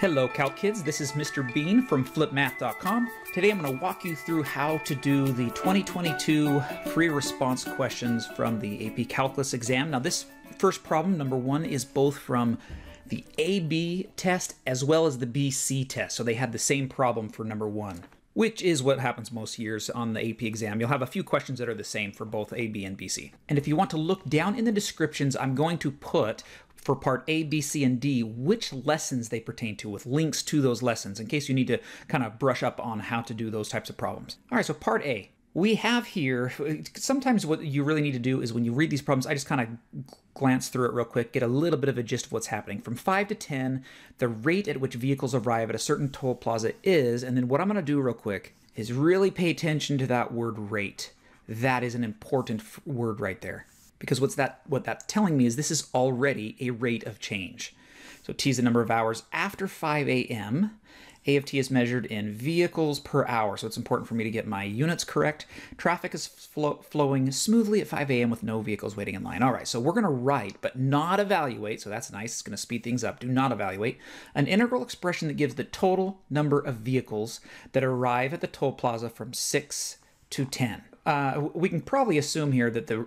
Hello, Calc Kids. This is Mr. Bean from FlippedMath.com. Today I'm going to walk you through how to do the 2022 free response questions from the AP Calculus exam. Now, this first problem, number one, is both from the AB test as well as the BC test. So they had the same problem for number one, which is what happens most years on the AP exam. You'll have a few questions that are the same for both AB and BC. And if you want to look down in the descriptions, I'm going to put for part A, B, C, and D which lessons they pertain to with links to those lessons in case you need to kind of brush up on how to do those types of problems. All right, so part A. We have here, sometimes what you really need to do is when you read these problems, I just kind of glance through it real quick, get a little bit of a gist of what's happening. From 5 to 10, the rate at which vehicles arrive at a certain toll plaza is, and then what I'm going to do real quick is really pay attention to that word rate. That is an important word right there because what's that what that's telling me is this is already a rate of change. So t is the number of hours after 5 a.m. A of t is measured in vehicles per hour, so it's important for me to get my units correct. Traffic is flow flowing smoothly at 5 a.m. with no vehicles waiting in line. All right, so we're going to write, but not evaluate, so that's nice. It's going to speed things up. Do not evaluate. An integral expression that gives the total number of vehicles that arrive at the toll plaza from 6 to 10. Uh, we can probably assume here that the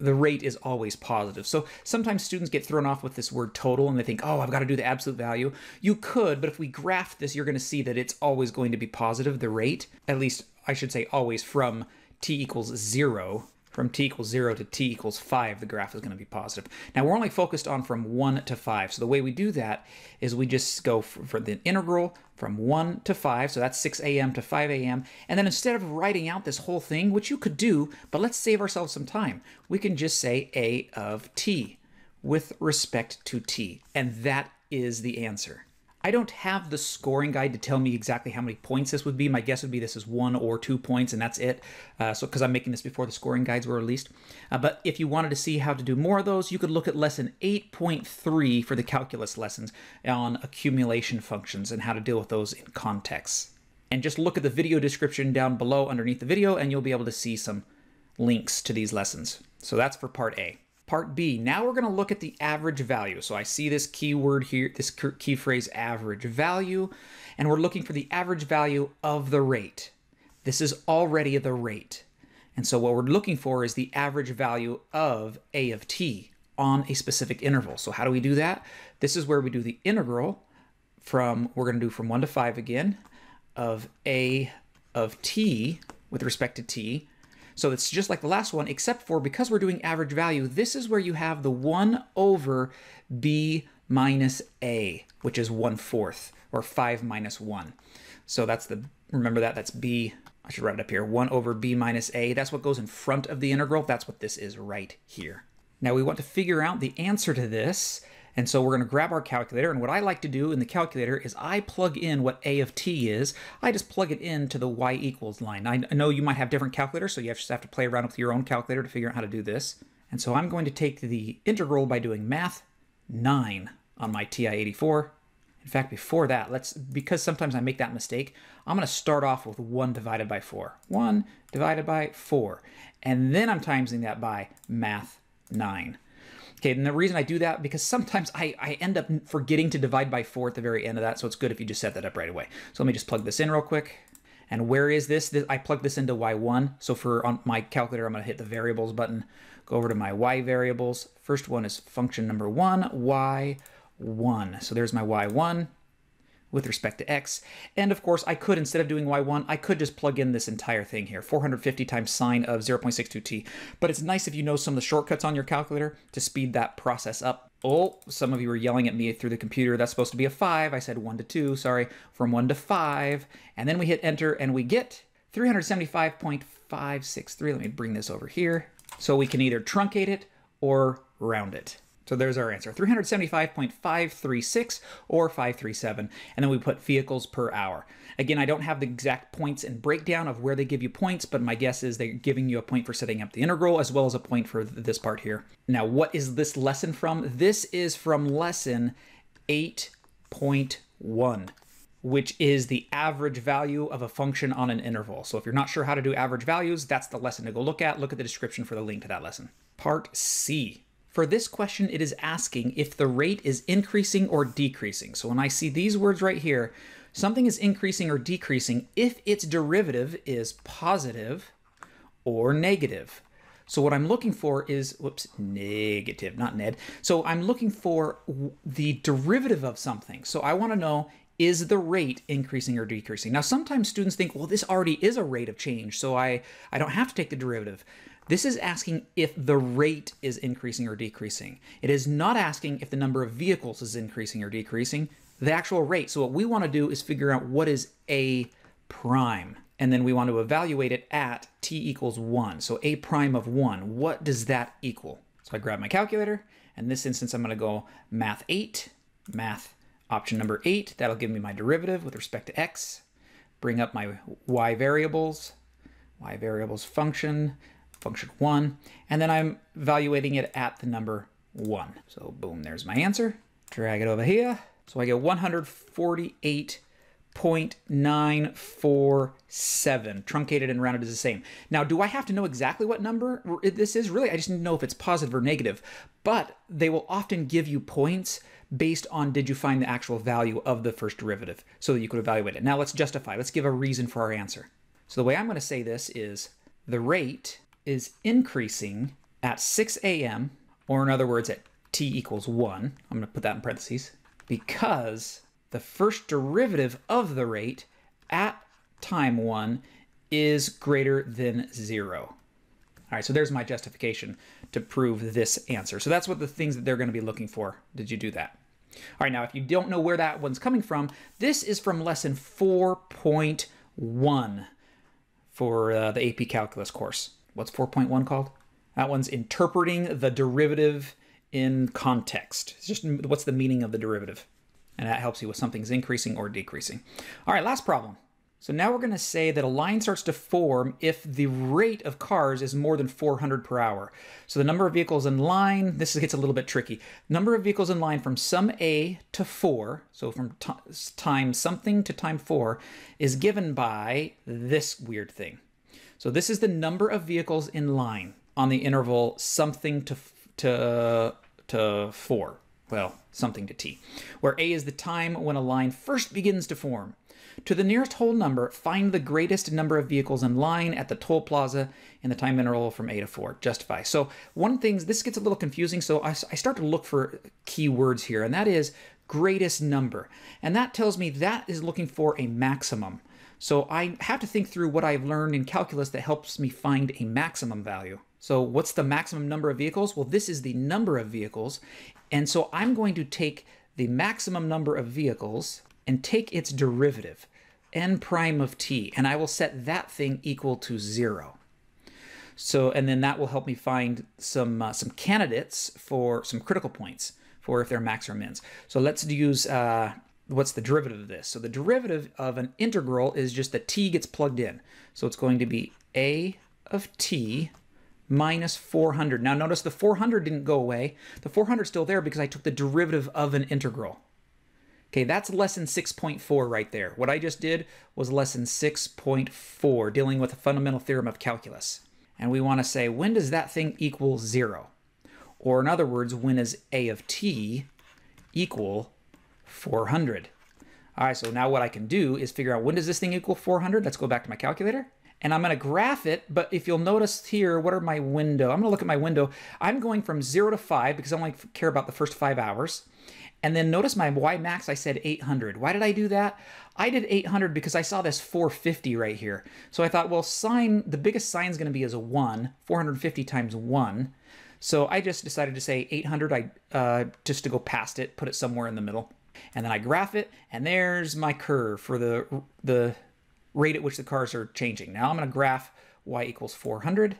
the rate is always positive. So sometimes students get thrown off with this word total and they think, oh, I've got to do the absolute value. You could, but if we graph this, you're going to see that it's always going to be positive, the rate, at least I should say always from t equals zero from t equals 0 to t equals 5, the graph is going to be positive. Now, we're only focused on from 1 to 5. So the way we do that is we just go for, the integral from 1 to 5, so that's 6 a.m. to 5 a.m. And then instead of writing out this whole thing, which you could do, but let's save ourselves some time, we can just say a of t with respect to t. And that is the answer. I don't have the scoring guide to tell me exactly how many points this would be. My guess would be this is one or two points, and that's it. Uh, so, because I'm making this before the scoring guides were released. Uh, but if you wanted to see how to do more of those, you could look at lesson 8.3 for the calculus lessons on accumulation functions and how to deal with those in context. And just look at the video description down below underneath the video, and you'll be able to see some links to these lessons. So that's for part A. Part B, now we're going to look at the average value. So I see this keyword here, this key phrase average value, and we're looking for the average value of the rate. This is already the rate. And so what we're looking for is the average value of A of t on a specific interval. So how do we do that? This is where we do the integral from, we're going to do from 1 to 5 again, of A of t with respect to t so it's just like the last one, except for because we're doing average value, this is where you have the 1 over b minus a, which is 1 fourth, or 5 minus 1. So that's the, remember that, that's b, I should write it up here, 1 over b minus a. That's what goes in front of the integral. That's what this is right here. Now we want to figure out the answer to this. And so we're going to grab our calculator, and what I like to do in the calculator is I plug in what a of t is. I just plug it into the y equals line. I know you might have different calculators, so you just have to play around with your own calculator to figure out how to do this. And so I'm going to take the integral by doing math 9 on my TI-84. In fact, before that, let's because sometimes I make that mistake, I'm going to start off with 1 divided by 4. 1 divided by 4. And then I'm timesing that by math 9. Okay, and the reason I do that, because sometimes I, I end up forgetting to divide by 4 at the very end of that, so it's good if you just set that up right away. So let me just plug this in real quick. And where is this? I plug this into y1. So for on my calculator, I'm going to hit the variables button, go over to my y variables. First one is function number 1, y1. So there's my y1 with respect to x. And of course, I could, instead of doing y1, I could just plug in this entire thing here, 450 times sine of 0.62t. But it's nice if you know some of the shortcuts on your calculator to speed that process up. Oh, some of you were yelling at me through the computer. That's supposed to be a 5. I said 1 to 2, sorry, from 1 to 5. And then we hit enter and we get 375.563. Let me bring this over here. So we can either truncate it or round it. So there's our answer, 375.536 or 537. And then we put vehicles per hour. Again, I don't have the exact points and breakdown of where they give you points, but my guess is they're giving you a point for setting up the integral as well as a point for this part here. Now, what is this lesson from? This is from lesson 8.1 which is the average value of a function on an interval. So if you're not sure how to do average values, that's the lesson to go look at. Look at the description for the link to that lesson. Part C For this question, it is asking if the rate is increasing or decreasing. So when I see these words right here, something is increasing or decreasing if its derivative is positive or negative. So what I'm looking for is, whoops, negative, not Ned. So I'm looking for the derivative of something. So I want to know, is the rate increasing or decreasing? Now, sometimes students think, well, this already is a rate of change, so I, I don't have to take the derivative. This is asking if the rate is increasing or decreasing. It is not asking if the number of vehicles is increasing or decreasing, the actual rate. So what we want to do is figure out what is A prime and then we want to evaluate it at t equals 1. So a prime of 1, what does that equal? So I grab my calculator, and in this instance I'm going to go math 8, math option number 8, that'll give me my derivative with respect to x, bring up my y variables, y variables function, function 1, and then I'm evaluating it at the number 1. So boom, there's my answer. Drag it over here. So I get 148.947. Truncated and rounded is the same. Now, do I have to know exactly what number this is? Really, I just need to know if it's positive or negative. But they will often give you points based on did you find the actual value of the first derivative so that you could evaluate it. Now let's justify. Let's give a reason for our answer. So the way I'm going to say this is the rate is increasing at 6 a.m., or in other words, at t equals 1. I'm going to put that in parentheses because the first derivative of the rate at time 1 is greater than 0. All right, so there's my justification to prove this answer. So that's what the things that they're going to be looking for. Did you do that? All right, now if you don't know where that one's coming from, this is from lesson 4.1 for uh, the AP Calculus course. What's 4.1 called? That one's interpreting the derivative in context. It's just what's the meaning of the derivative and that helps you with something's increasing or decreasing. All right, last problem. So now we're going to say that a line starts to form if the rate of cars is more than 400 per hour. So the number of vehicles in line, this gets a little bit tricky. Number of vehicles in line from sum A to 4, so from time something to time 4, is given by this weird thing. So this is the number of vehicles in line on the interval something to, to, to 4 well, something to t, where a is the time when a line first begins to form. To the nearest whole number, find the greatest number of vehicles in line at the toll plaza in the time interval from A to 4. Justify. So one thing, this gets a little confusing, so I, I start to look for keywords here, and that is greatest number. And that tells me that is looking for a maximum. So I have to think through what I've learned in calculus that helps me find a maximum value. So what's the maximum number of vehicles? Well, this is the number of vehicles. And so I'm going to take the maximum number of vehicles and take its derivative, n prime of t, and I will set that thing equal to zero. So, and then that will help me find some uh, some candidates for some critical points for if they're max or mins. So let's use uh, what's the derivative of this? So the derivative of an integral is just that t gets plugged in. So it's going to be a of t minus 400. Now notice the 400 didn't go away. The 400 is still there because I took the derivative of an integral. Okay, that's lesson 6.4 right there. What I just did was lesson 6.4, dealing with the fundamental theorem of calculus. And we want to say, when does that thing equal zero? Or in other words, when is a of t equal 400? All right, so now what I can do is figure out when does this thing equal 400? Let's go back to my calculator and I'm going to graph it. But if you'll notice here, what are my window? I'm going to look at my window. I'm going from zero to five because I only care about the first five hours. And then notice my Y max, I said 800. Why did I do that? I did 800 because I saw this 450 right here. So I thought, well, sine, the biggest sine is going to be as a 1, 450 times 1. So I just decided to say 800, I uh, just to go past it, put it somewhere in the middle. And then I graph it, and there's my curve for the, the rate at which the cars are changing. Now I'm going to graph y equals 400,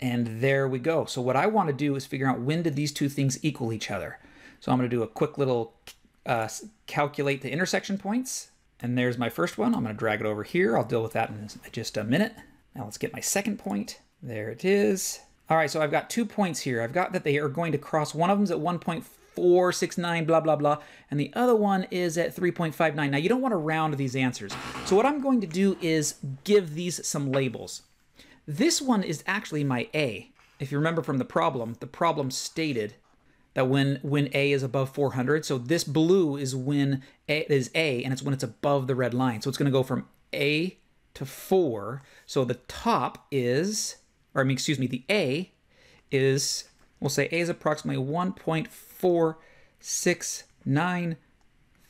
and there we go. So what I want to do is figure out when did these two things equal each other. So I'm going to do a quick little uh, calculate the intersection points, and there's my first one. I'm going to drag it over here. I'll deal with that in just a minute. Now let's get my second point. There it is. All right, so I've got two points here. I've got that they are going to cross. One of them's at 1.4 469, blah, blah, blah. And the other one is at 3.59. Now, you don't want to round these answers. So what I'm going to do is give these some labels. This one is actually my A. If you remember from the problem, the problem stated that when when A is above 400, so this blue is when A is A, and it's when it's above the red line. So it's going to go from A to 4. So the top is, or I mean, excuse me, the A is, we'll say A is approximately 1.469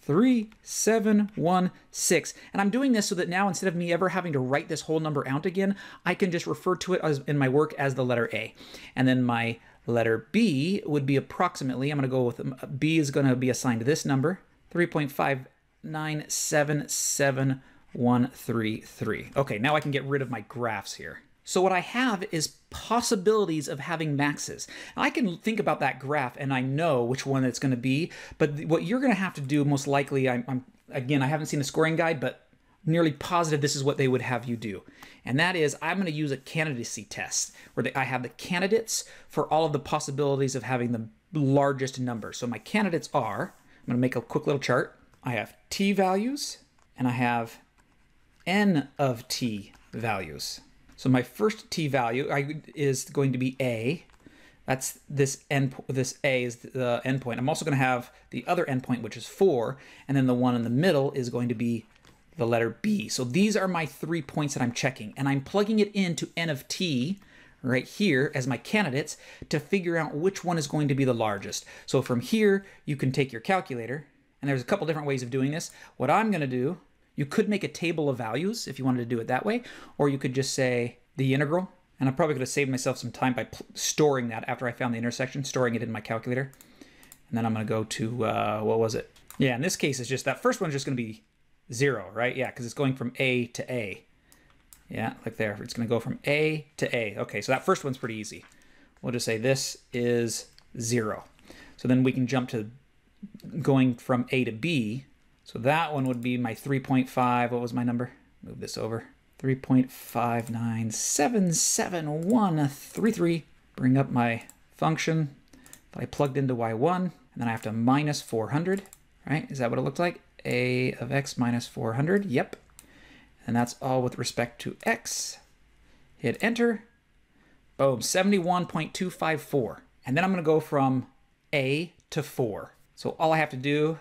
3716. And I'm doing this so that now instead of me ever having to write this whole number out again, I can just refer to it as in my work as the letter A. And then my letter B would be approximately, I'm going to go with B is going to be assigned this number, 3.5977133. Okay, now I can get rid of my graphs here. So what I have is possibilities of having maxes. I can think about that graph and I know which one it's going to be, but what you're going to have to do most likely, I'm, I'm, again, I haven't seen a scoring guide, but nearly positive this is what they would have you do. And that is I'm going to use a candidates test where I have the candidates for all of the possibilities of having the largest number. So my candidates are, I'm going to make a quick little chart. I have t values and I have n of t values. So my first t value is going to be a. That's this end. This a is the endpoint. I'm also going to have the other endpoint, which is four, and then the one in the middle is going to be the letter b. So these are my three points that I'm checking, and I'm plugging it into n of t right here as my candidates to figure out which one is going to be the largest. So from here, you can take your calculator, and there's a couple different ways of doing this. What I'm going to do you could make a table of values if you wanted to do it that way, or you could just say the integral. And I probably could have saved myself some time by storing that after I found the intersection, storing it in my calculator. And then I'm going to go to, uh, what was it? Yeah, in this case, it's just that first one's just going to be zero, right? Yeah, because it's going from A to A. Yeah, like there. It's going to go from A to A. Okay, so that first one's pretty easy. We'll just say this is zero. So then we can jump to going from A to B. So that one would be my 3.5. What was my number? Move this over. 3.5977133. Bring up my function that I plugged into y1, and then I have to minus 400, right? Is that what it looked like? a of x minus 400, yep. And that's all with respect to x. Hit enter. Boom, 71.254. And then I'm gonna go from a to four. So all I have to do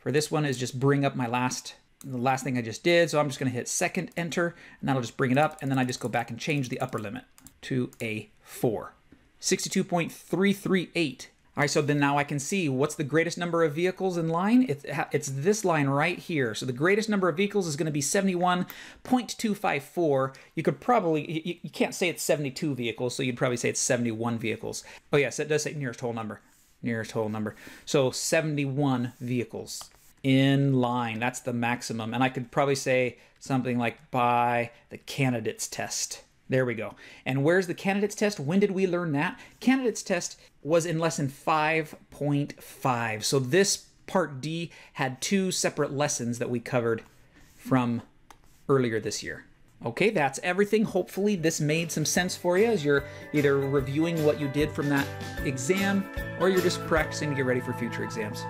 for this one is just bring up my last the last thing I just did. So I'm just going to hit second enter and that'll just bring it up. And then I just go back and change the upper limit to a 4. 62.338. All right, so then now I can see what's the greatest number of vehicles in line. It's, it's this line right here. So the greatest number of vehicles is going to be 71.254. You could probably, you, you can't say it's 72 vehicles, so you'd probably say it's 71 vehicles. Oh yes, it does say nearest whole number nearest whole number. So 71 vehicles in line. That's the maximum. And I could probably say something like by the candidates test. There we go. And where's the candidates test? When did we learn that? Candidates test was in lesson 5.5. So this part D had two separate lessons that we covered from earlier this year. Okay, that's everything. Hopefully this made some sense for you as you're either reviewing what you did from that exam or you're just practicing to get ready for future exams.